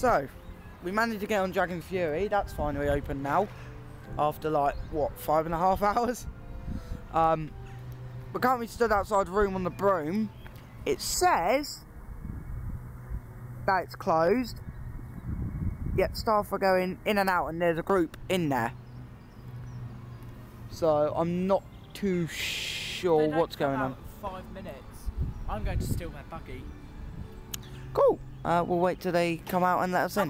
So, we managed to get on Dragon Fury. That's finally open now. After like, what, five and a half hours? Um, but currently stood outside the room on the broom. It says that it's closed. Yet staff are going in and out and there's a group in there. So I'm not too sure what's going on. in Five minutes. I'm going to steal their buggy. Uh, we'll wait till they come out and let us in.